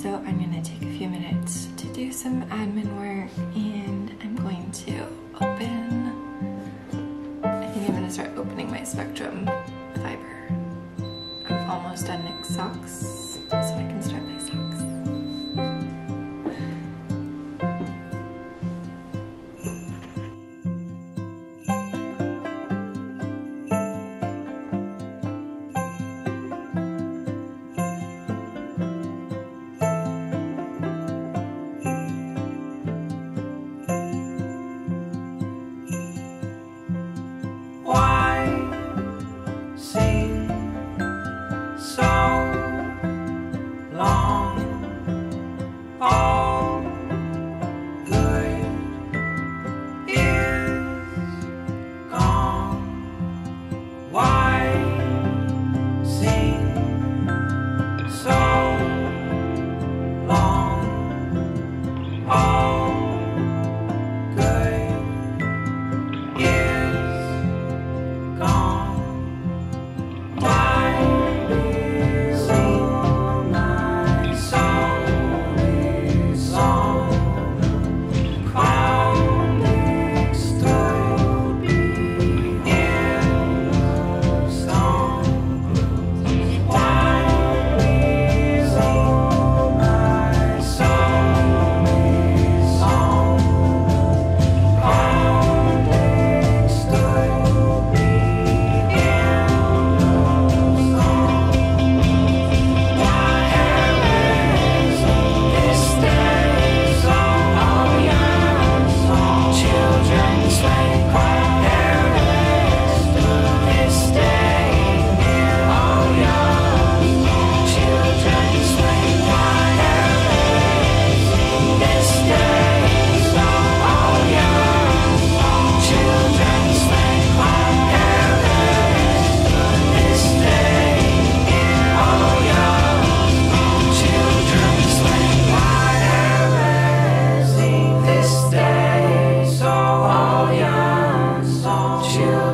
So I'm gonna take a few minutes to do some admin work and I'm going to open, I think I'm gonna start opening my Spectrum fiber. I'm almost done next socks, so I can start my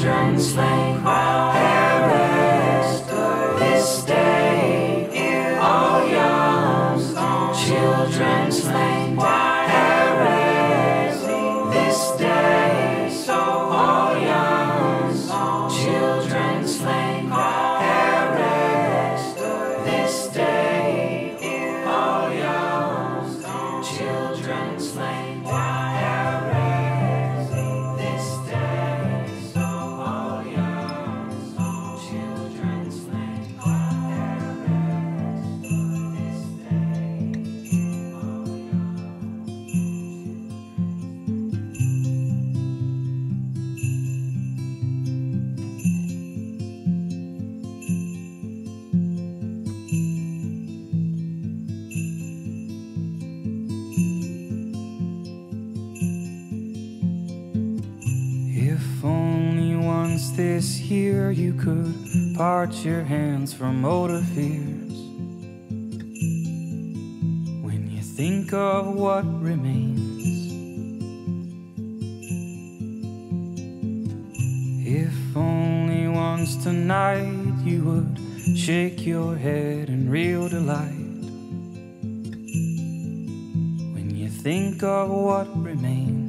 children's play this year you could part your hands from motor fears. When you think of what remains, if only once tonight you would shake your head in real delight. When you think of what remains.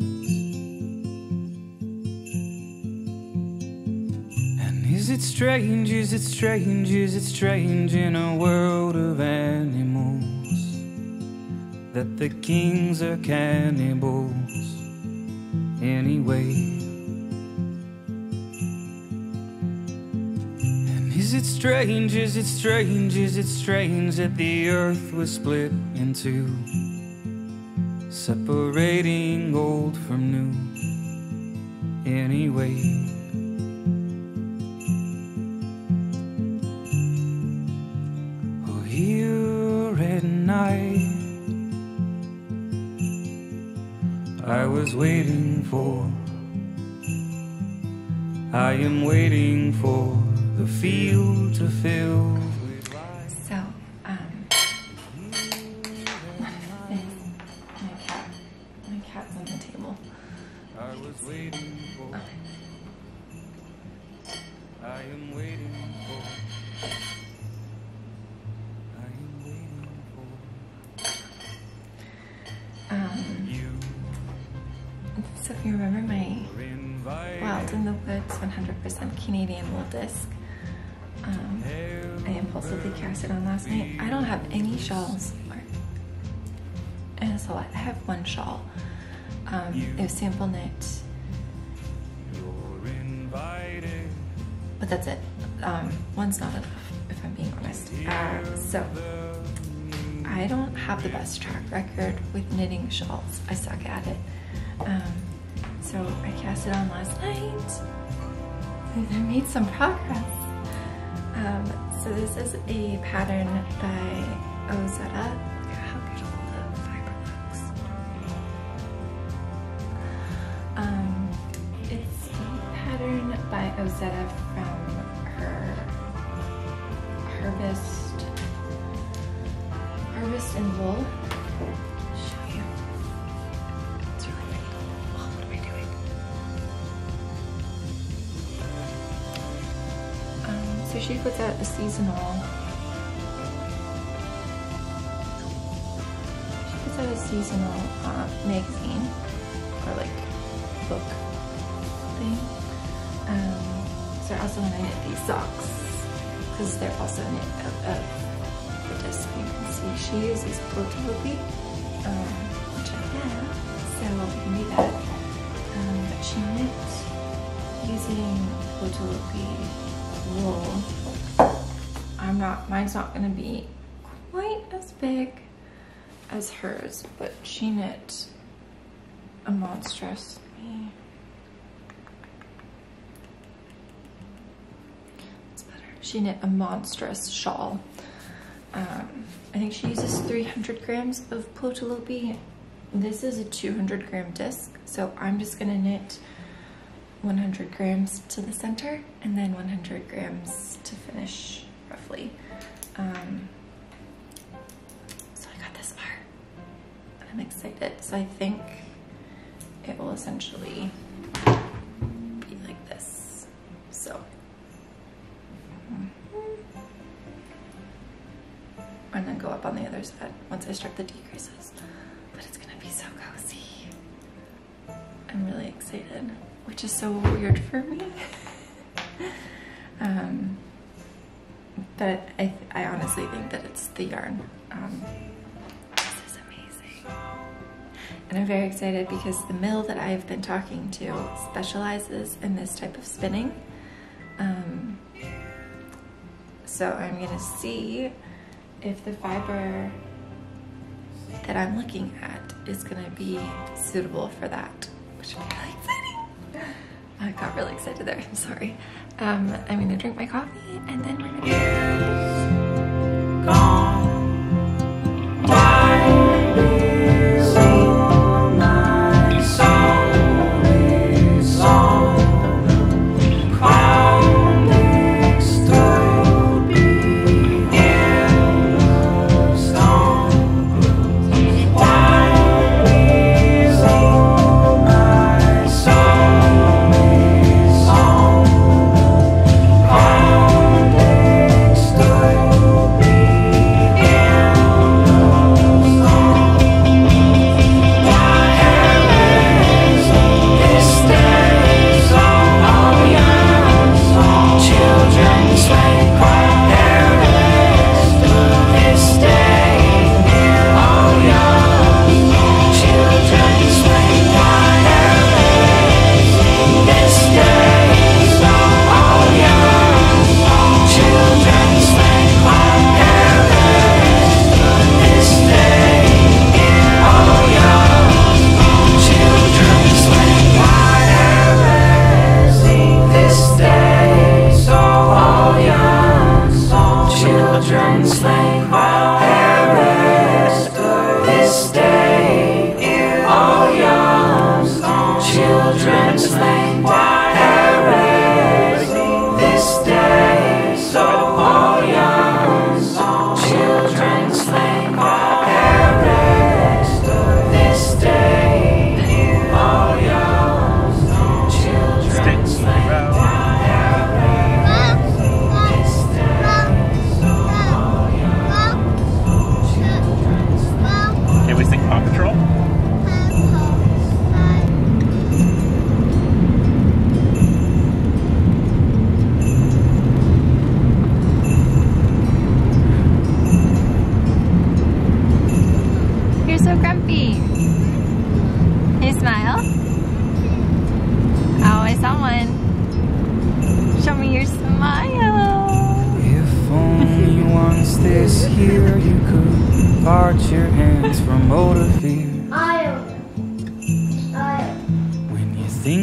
And is it strange, is it strange, is it strange in a world of animals that the kings are cannibals anyway? And is it strange, is it strange, is it strange that the earth was split in two, separating old from new anyway? Was waiting for, I am waiting for the field to fill So if you remember my Wild in the Woods 100% Canadian wool disc, um, I impulsively cast it on last night. I don't have any shawls, and so I have one shawl. Um, it was sample knit, but that's it. Um, one's not enough, if I'm being honest. Uh, so I don't have the best track record with knitting shawls. I suck at it. Um, so I cast it on last night and I made some progress. Um, so this is a pattern by Ozetta. Look at how beautiful the fiber looks. Um, it's a pattern by Ozetta from her Harvest, Harvest and Wool. She puts out a seasonal. She out a seasonal uh, magazine or like book thing. Um, so also when I knit these socks, because they're also knit of, of the disc, you can see she uses Plötulopi, um, which I have, so we can do that. Um, but she knit using Plötulopi wool. Not, mine's not gonna be quite as big as hers, but she knit a monstrous. It's better. She knit a monstrous shawl. Um, I think she uses 300 grams of Plötulopi. This is a 200 gram disc, so I'm just gonna knit 100 grams to the center and then 100 grams to finish roughly. Um, so I got this far. I'm excited. So I think it will essentially be like this. So. mhm. And then go up on the other side once I start the decreases. But it's gonna be so cozy. I'm really excited, which is so weird for me. um, but I, I honestly think that it's the yarn. Um, this is amazing. And I'm very excited because the mill that I've been talking to specializes in this type of spinning. Um, so I'm gonna see if the fiber that I'm looking at is gonna be suitable for that, which would be really exciting. I got really excited there, I'm sorry. Um, I'm gonna drink my coffee and then we're gonna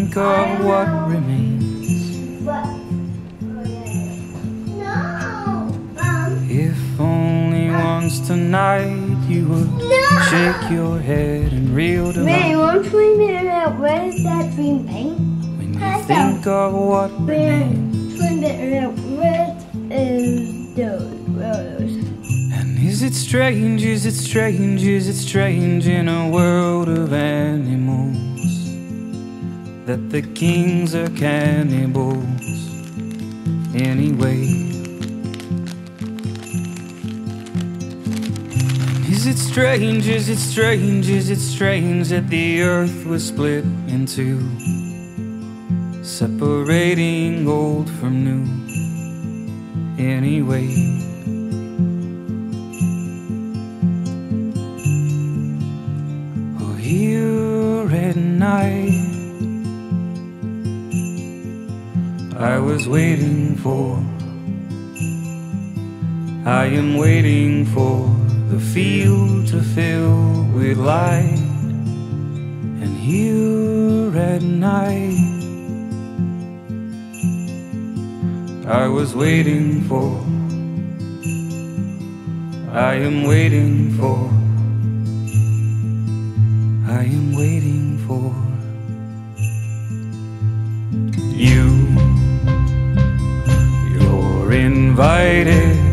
think of what remains, if only once tonight you would shake your head and reel to Wait, life. one point minute, where is that dream paint? When you think of what remains, point minute, where is those and is it strange? Is it strange? Is it strange in a world of animals that the kings are cannibals anyway? Is it strange, is it strange, is it strange that the earth was split in two, separating old from new? Anyway, oh, here at night, I was waiting for. I am waiting for the field to fill with light. And here at night, I was waiting for. I am waiting for. I am waiting for you. Invited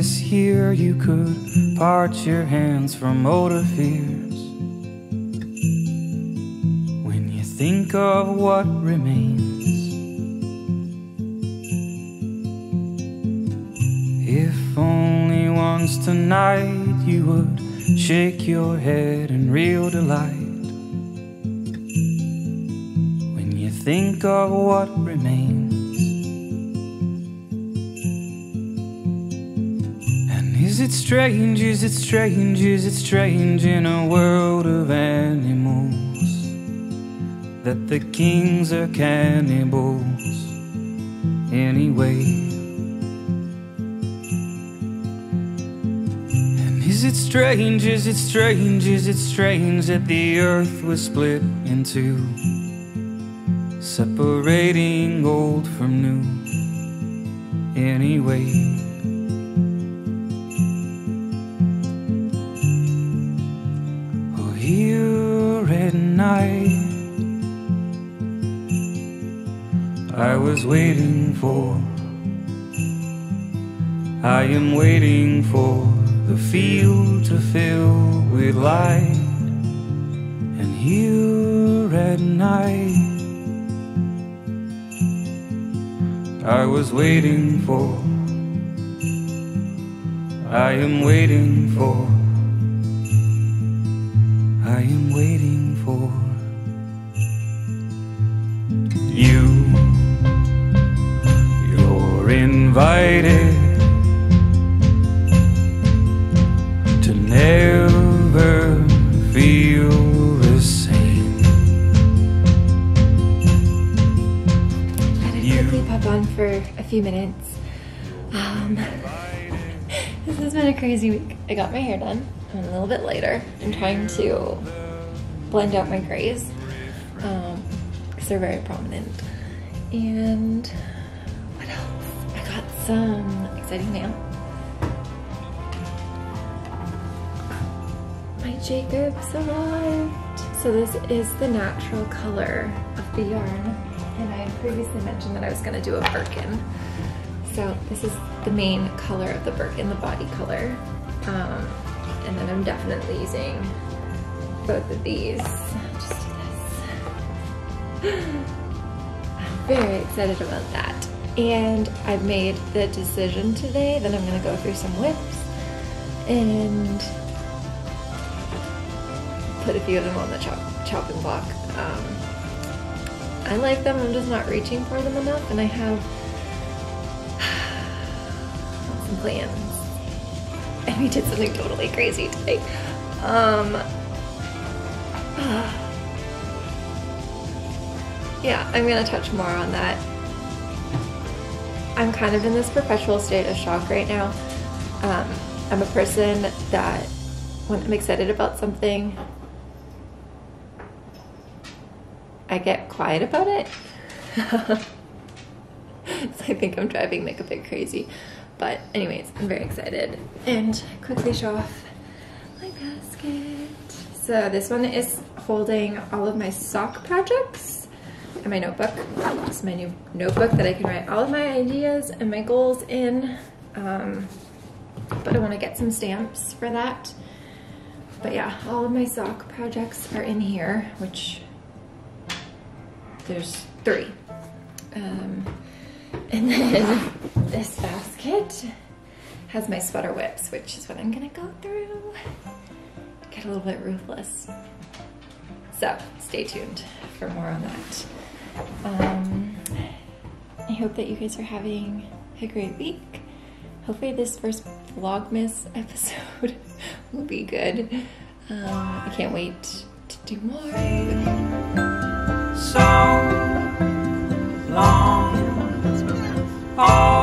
this year you could part your hands from motor fears. When you think of what remains, if only once tonight you would shake your head in real delight. When you think of what remains. And is it strange, is it strange, is it strange in a world of animals that the kings are cannibals anyway? And is it strange, is it strange, is it strange that the earth was split in two, separating old from new anyway? Night, I was waiting for. I am waiting for the field to fill with light. And here at night, I was waiting for. I am waiting for. Invited to never feel the same. Had to quickly pop on for a few minutes. Um, this has been a crazy week. I got my hair done. I'm a little bit later. I'm trying to blend out my grays because they're very prominent. And? Some exciting mail. My Jacobs arrived. So this is the natural color of the yarn. And I had previously mentioned that I was gonna do a Birkin. So this is the main color of the Birkin, the body color. Um, and then I'm definitely using both of these. Just this. I'm very excited about that. And I've made the decision today that I'm gonna go through some WIPs and put a few of them on the chop, chopping block. Um, I like them, I'm just not reaching for them enough, and I have some plans. And we did something totally crazy today. Um, yeah, I'm gonna touch more on that. I'm kind of in this perpetual state of shock right now. Um, I'm a person that when I'm excited about something, I get quiet about it. I think I'm driving Nick a bit crazy. But anyways, I'm very excited. And quickly show off my basket. So this one is holding all of my sock projects my notebook. Is my new notebook that I can write all of my ideas and my goals in. Um, but I want to get some stamps for that. But yeah, all of my sock projects are in here, which there's three. Um, and then this basket has my sweater WIPs, which is what I'm gonna go through. Get a little bit ruthless. So stay tuned for more on that. Um, I hope that you guys are having a great week. Hopefully this first Vlogmas episode will be good. Um, I can't wait to do more. So long, all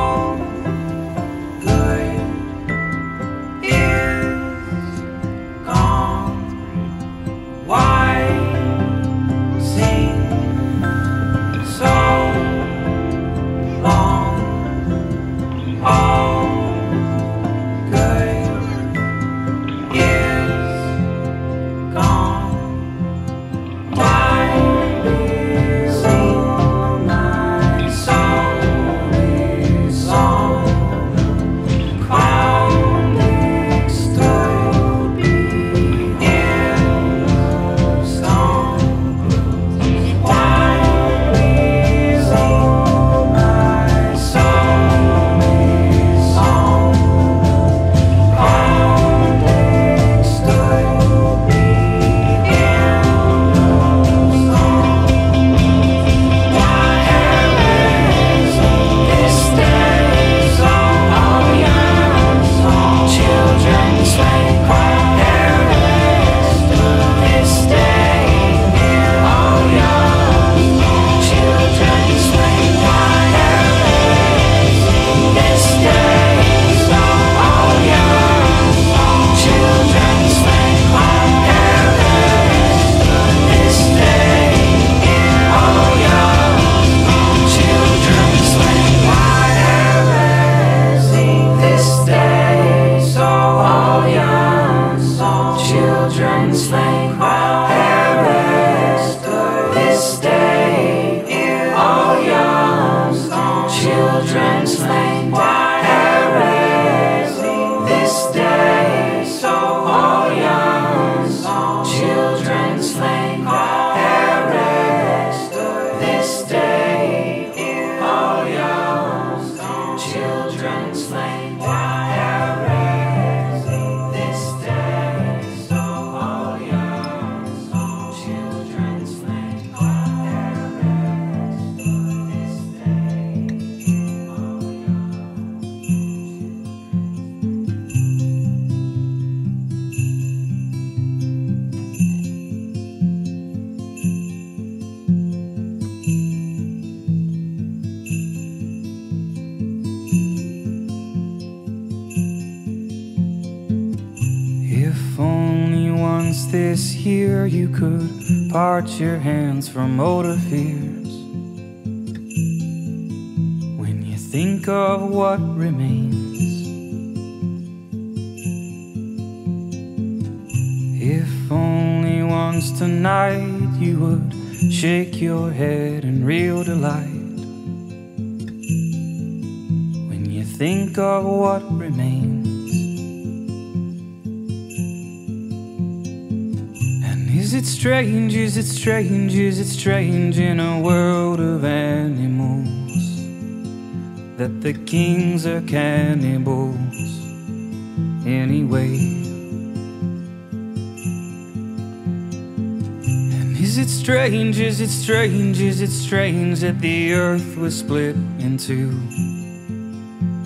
this year you could part your hands from motor fears. When you think of what remains, if only once tonight you would shake your head in real delight. When you think of what remains. Is it strange, is it strange, is it strange in a world of animals that the kings are cannibals anyway? And is it strange, is it strange, is it strange that the earth was split in two,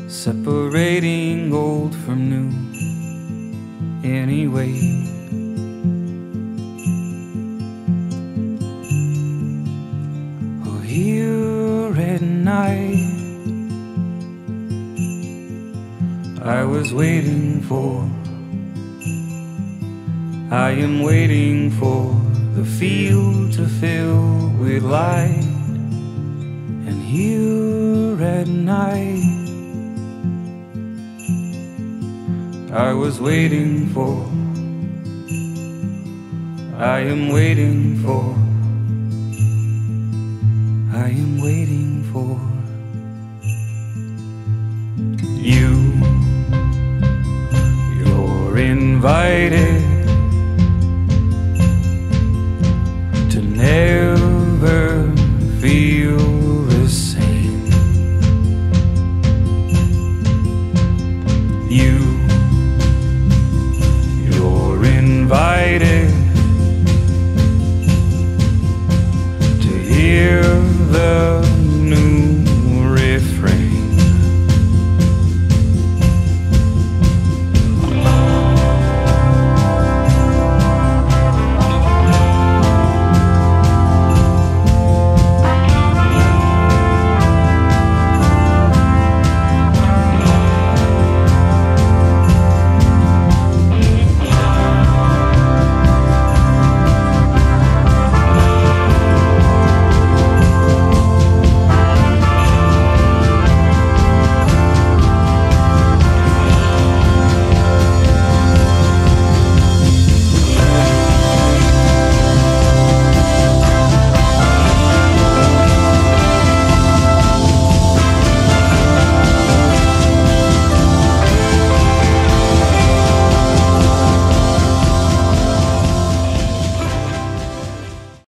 separating old from new anyway? Night, I was waiting for. I am waiting for the field to fill with light. And here at night, I was waiting for. I am waiting for. I am waiting for invited to never.